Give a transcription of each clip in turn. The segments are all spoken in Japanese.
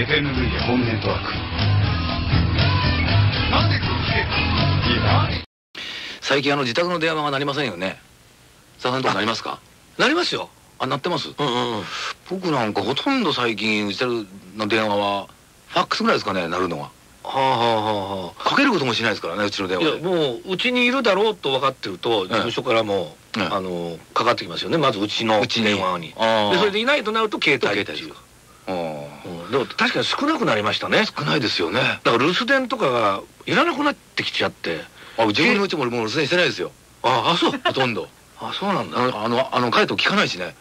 FMV ホームネットワー最近あの自宅の電話が鳴りませんよね。さんとこなりますか？なりますよ。あ鳴ってます？うんうんうん。僕なんかほとんど最近うちの電話はファックスぐらいですかね鳴るのがはあはあはあはかけることもしないですからねうちの電話で。やもううちにいるだろうと分かってると事務所からも、ええ。あのかかってきますよねまずうちの電話に。でそれでいないとなると携帯っていう。携帯ですかあうん。でも確かに少なくなりましたね。ー少ないですよね。だから留守電とかがいらなくなってきちゃって。あ自分のうちも俺もう留守電してないですよ。ああそう。ほとんど。あそうなんだ。あのあのあの帰ると聞かないしね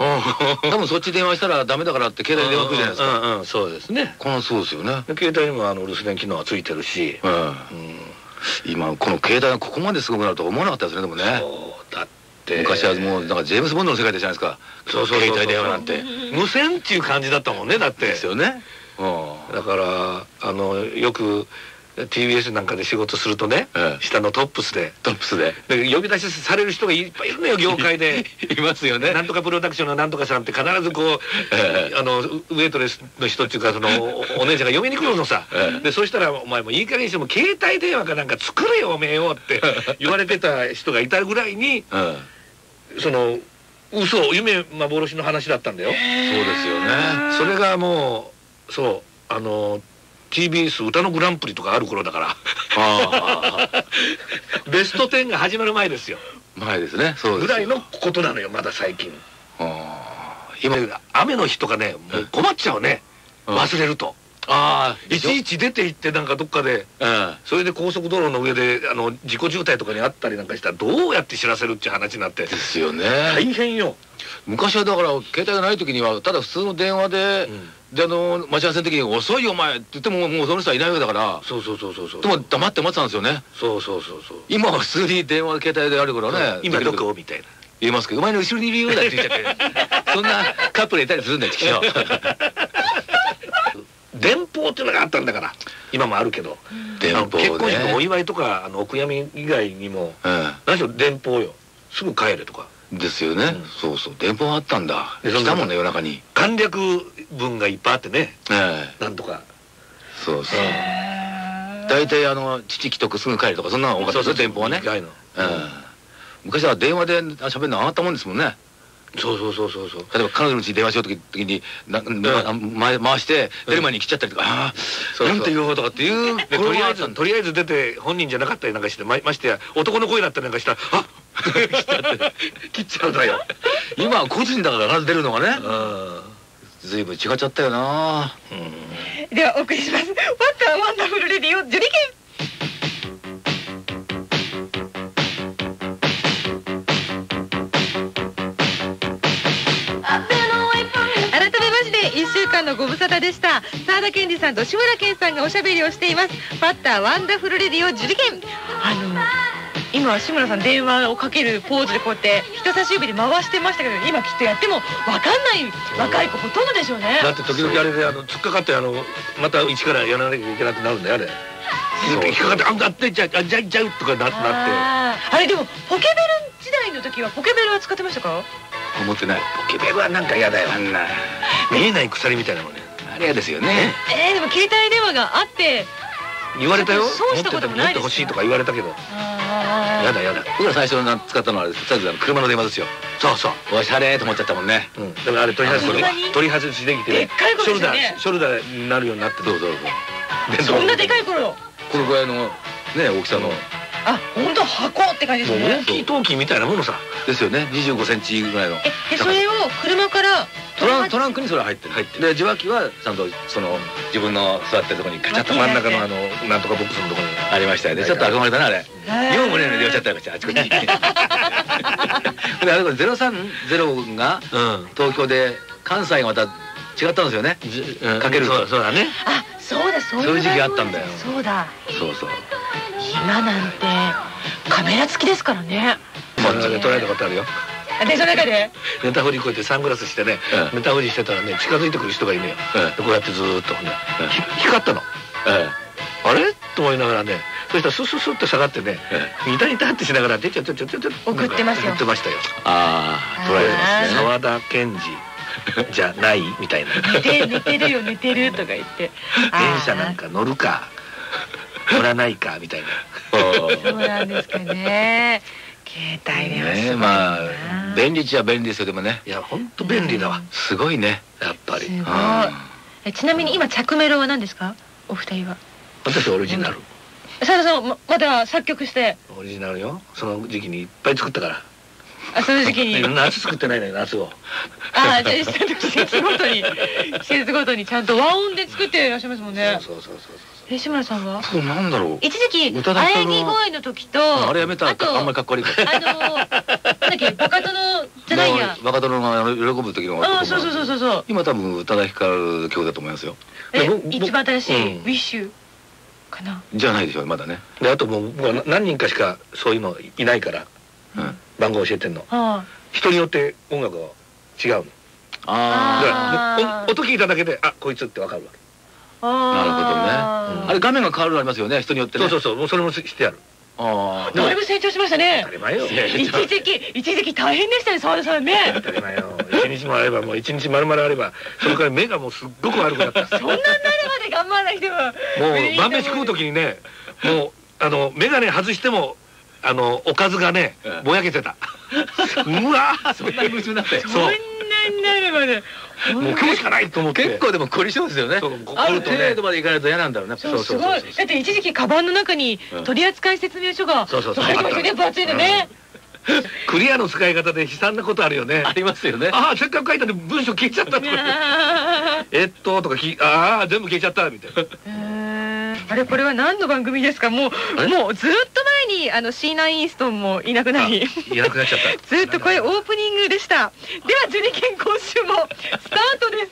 多分そっち電話したらダメだからって携帯で電話来るじゃないですか。うんうんうん。そうですね。このそうですよね。で携帯にもあの留守電機能がついてるし、うん。うん、今この携帯がここまですごくなるとは思わなかったですねでもね。そうだって。昔はもうなんかジェームズ・ボンドの世界でじゃないですか。そうそうそうそう。携帯電話なんて。無線っていう感じだったもんねだって。ですよね。うん。だからあのよく TBS なんかで仕事するとね、ええ。下のトップスで。トップスで。で呼び出しされる人がいっぱいいるのよ業界で。いますよね。なんとかプロダクションのなんとかさんって必ずこう、ええ。あのウェイトレスの人っていうかそのお お姉ちゃんが呼びに来るのさ、ええ。でそしたら「お前もういい加減にしても携帯電話かなんか作れよおめえよ」って 言われてた人がいたぐらいにうんその嘘夢幻の話だったんだよ。そうですよね。それがもうそうあの TBS 歌のグランプリとかある頃だから。ああ ベスト10が始まる前ですよ。前ですね。そうですよ。ぐらいのことなのよまだ最近。今雨の日とかねもう困っちゃうね。うん。忘れるとああいちいち出て行ってなんかどっかでうんそれで高速道路の上であの事故渋滞とかにあったりなんかしたらどうやって知らせるっていう話になって。ですよね。大変よ。昔はだから携帯がない時にはただ普通の電話で、であの待ち合わせの時に「遅いよお前」って言ってももうその人はいないわけだから。そうそうそうそうそう。でも黙って待ってたんですよね。そうそうそうそう。今は普通に電話携帯であるからね今どできる。こみたいな。言いますけど「お前の後ろにいるよ」だって言っちゃって。そんなカップルいたりするんだよチキショ電報っていうのがあったんだから。今もあるけど。電報結婚式のお祝いとかあのお悔やみ以外にも。う何しろ電報よ。すぐ帰れとか。んですよね、うん。そうそう。電報あったんだ。で来たもんね夜中に。簡略文がいっぱいあってね。ええ。なんとか。そうそう。大体あの父既得すぐ帰るとかそんなの多かったですよ電報はね。昔は電話で喋るの上がったもんですもんねそうそうそうそうそう。例えば彼女の家に電話しようとき時になな前回して出る前に来ちゃったりとか「あそうそう。あなんて言おう」とかっていうでとりあえずととりあえず出て本人じゃなかったりなんかしてまましてや男の声だったりなんかしたら「あ切っ ちゃうだよ」今は個人だから出るのがね。うん。随分違っちゃったよな。ではお送りします。ワッターワンダフルレディオジュリケン。して1週間のご無沙汰でした。沢田研二さんと志村けんさんがおしゃべりをしています。ファッターワンダフルレディオジュリケンあの今志村さん電話をかけるポーズでこうやって人差し指で回してましたけど今きっとやっても分かんない若い子ほとんどでしょうね。だって時々あれであの突っかかってあのまた一からやらなきゃいけなくなるんだよあれ。引っかかって「あんってじゃあじゃあじゃあ」とかななって。あれでもポケベル時代の時はポケベルは使ってましたか？思ってない。ポケベルはなんか嫌だよ。あんな見えない鎖みたいなもんね。あれやですよね。えー、でも携帯電話があって。言われたよ。そうし持ったてこともないですか持ってほしいとか言われたけど。あやだやだ。僕ら最初に使ったのはとりあえず車の電話ですよ。そうそう。おしゃれと思っちゃったもんね。うん、だからあれ取り外し取り外しできてでっかい子ショルダーショルダーになるようになってるそうそうそう。そんなでかい頃このぐらいのね大きさのあ本当箱って感じですね。大きい陶器みたいなものさ。ですよね。25センチぐらいの。えでそれを車からトラントランクにそれ入ってる。入ってる。で受話器はちゃんとその自分の座ってるところにカチャッと真ん中のあのなんとかボックスのところに。ありましたよね。ちょっと憧れたなあれ。へー。4もね出ちゃったりましたあちこち。にであれこれ030がうん。東京で関西がまた違ったんですよね。かけると。そうそうだね。あそうだそうそういう時期あったんだよ。そうだ。そうそう今なんてカメラ付きですからね。まあね捉えたことあるよ。でその中で？ネタフリこうやってサングラスしてねうんネタフリしてたらね近づいてくる人がいるのよ。うんでこうやってずーっとねうんひ光ったの。えあれ？と思いながらねそしたらスッスッスッって下がってねニタニタってしながら出ちゃちゃちゃちゃちゃ送ってますよ送ってましたよああ捉えてますね沢田研二じゃないみたいな寝て寝てるよ寝てるとか言って電車なんか乗るか乗らないかみたいな。そうなんですかね。携帯電話すごいなねまあ便利っちゃ便利ですよでもねいや本当便利だわ。すごいねやっぱり。すごい。うん。えちなみに今着メロは何ですか？お二人は。私オリジナル。佐田さんままだ作曲して。オリジナルよ。その時期にいっぱい作ったから。あその時期に。夏作ってないのよ夏を。あじゃあ 季節ごとに季節ごとにちゃんと和音で作っていらっしゃいますもんね。そうそうそうそうえ志村さんは？そうなんだろう。一時期喘ぎ声の時とあれやめた。らあとあんまりかっこ悪いからあのなんだっけ バカ殿じゃないや。もう若殿が喜ぶ時のあそうそうそうそうそう。今多分宇多田ヒカル曲だと思いますよ。一番新しい、うん。ウィッシュかな？じゃないでしょまだね。であともう僕は何人かしかそういうのいないからうん。番号教えてんの。は人によって音楽が違うの。ああ音聞いただけであこいつってわかるわけなるほどね。あああれ画面が変わるのありますよね人によってね。そうそうそう。もうそれもしてある。ああだいぶ成長しましたね。当たり前よ。一時期一時期大変でしたね澤田さんね当たり前よ。一日もあればもう一日丸々あればそれから目がもうすっごく悪くなった。そんなになるまで頑張らなくてももう晩飯食う時にねもうあの眼鏡外してもあのおかずがねええ。ぼやけてた。うわー。そんなに夢中になって。そんになるまでもう今日しかないと思って結構でも凝り性ですよねある程度までいかないと嫌なんだろうねそうそうだって一時期カバンの中に取扱説明書がそうそうそう入ってましたね分厚いのねクリアの使い方で悲惨なことあるよねありますよねああせっかく書いたのに文章消えちゃったとかえっととかきああ全部消えちゃったみたいなあれこれは何の番組ですか？もうえ？もうずっと前にあのシーナ・イーストンもいなくなり。いなくなっちゃった。ずっとこれオープニングでした。ではジュニケン今週もスタートです